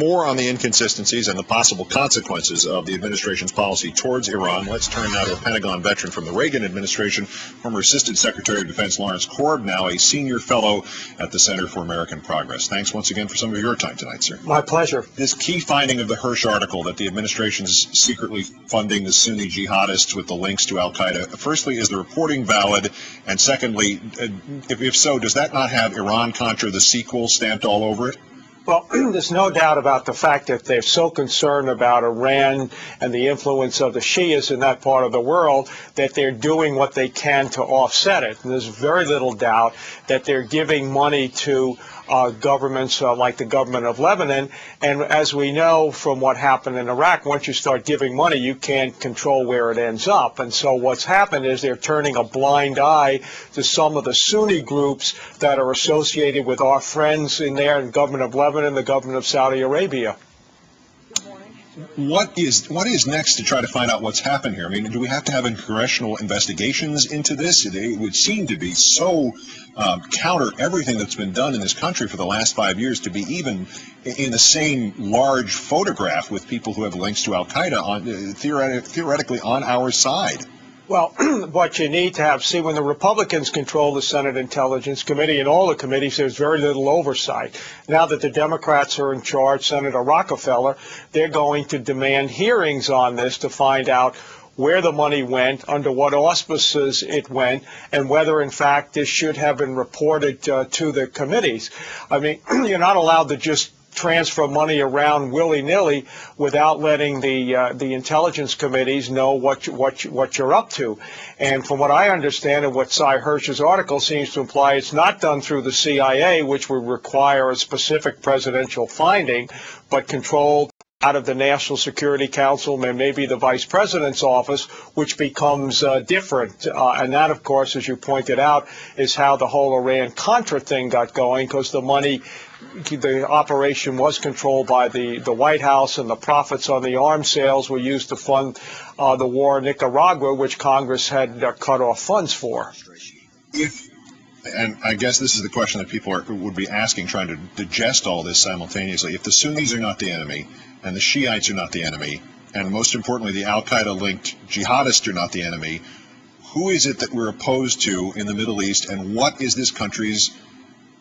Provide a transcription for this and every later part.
More on the inconsistencies and the possible consequences of the administration's policy towards Iran. Let's turn now to a Pentagon veteran from the Reagan administration, former Assistant Secretary of Defense Lawrence Korb, now a senior fellow at the Center for American Progress. Thanks once again for some of your time tonight, sir. My pleasure. This key finding of the Hersh article that the administration is secretly funding the Sunni jihadists with the links to Al Qaeda. Firstly, is the reporting valid? And secondly, if so, does that not have Iran Contra the sequel stamped all over it? Well, there's no doubt about the fact that they're so concerned about Iran and the influence of the Shias in that part of the world that they're doing what they can to offset it. And there's very little doubt that they're giving money to uh, governments uh, like the government of Lebanon. And as we know from what happened in Iraq, once you start giving money, you can't control where it ends up. And so what's happened is they're turning a blind eye to some of the Sunni groups that are associated with our friends in there, the government of Lebanon, the government of Saudi Arabia what is what is next to try to find out what's happened here? I mean, do we have to have congressional investigations into this? It would seem to be so um, counter everything that's been done in this country for the last five years to be even in the same large photograph with people who have links to Al Qaeda on uh, theoretic, theoretically on our side. Well, what you need to have, see, when the Republicans control the Senate Intelligence Committee and all the committees, there's very little oversight. Now that the Democrats are in charge, Senator Rockefeller, they're going to demand hearings on this to find out where the money went, under what auspices it went, and whether, in fact, this should have been reported uh, to the committees. I mean, you're not allowed to just transfer money around willy-nilly without letting the uh, the intelligence committees know what you, what you, what you're up to. And from what I understand and what Sy Hersh's article seems to imply, it's not done through the CIA, which would require a specific presidential finding, but controlled out of the National Security Council and maybe the Vice President's office, which becomes uh, different. Uh, and that, of course, as you pointed out, is how the whole Iran-Contra thing got going, because the money, the operation was controlled by the, the White House, and the profits on the arms sales were used to fund uh, the war in Nicaragua, which Congress had uh, cut off funds for. If and I guess this is the question that people are, would be asking, trying to digest all this simultaneously. If the Sunnis are not the enemy, and the Shiites are not the enemy, and most importantly, the Al Qaeda linked jihadists are not the enemy, who is it that we're opposed to in the Middle East, and what is this country's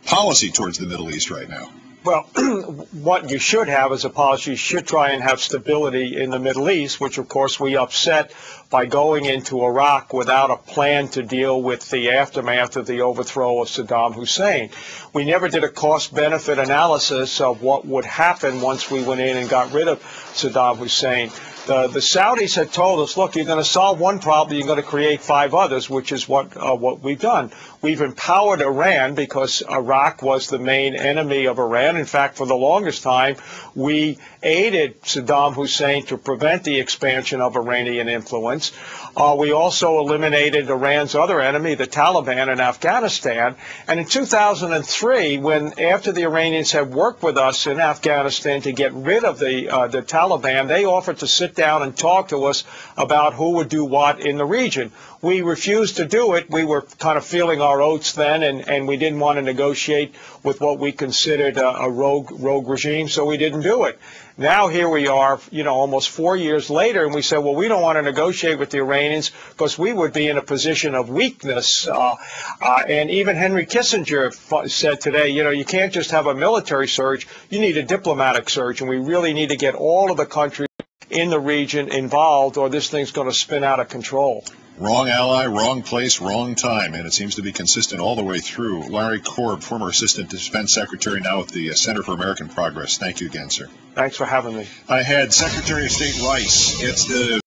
policy towards the Middle East right now? Well, what you should have as a policy, should try and have stability in the Middle East, which of course we upset by going into Iraq without a plan to deal with the aftermath of the overthrow of Saddam Hussein. We never did a cost-benefit analysis of what would happen once we went in and got rid of Saddam Hussein. The, the Saudis had told us, look, you're going to solve one problem, you're going to create five others, which is what uh, what we've done. We've empowered Iran because Iraq was the main enemy of Iran. In fact, for the longest time, we aided Saddam Hussein to prevent the expansion of Iranian influence. Uh, we also eliminated Iran's other enemy, the Taliban in Afghanistan. And in 2003, when after the Iranians had worked with us in Afghanistan to get rid of the uh, the Taliban, they offered to sit down and talk to us about who would do what in the region. We refused to do it. We were kind of feeling our oats then, and, and we didn't want to negotiate with what we considered a, a rogue rogue regime, so we didn't do it. Now here we are, you know, almost four years later, and we said, well, we don't want to negotiate with the Iranians because we would be in a position of weakness. Uh, uh, and even Henry Kissinger said today, you know, you can't just have a military surge; you need a diplomatic surge, and we really need to get all of the countries in the region involved, or this thing's going to spin out of control. Wrong ally, wrong place, wrong time, and it seems to be consistent all the way through. Larry Korb, former Assistant Defense Secretary, now at the uh, Center for American Progress. Thank you again, sir. Thanks for having me. I had Secretary of State Rice. It's the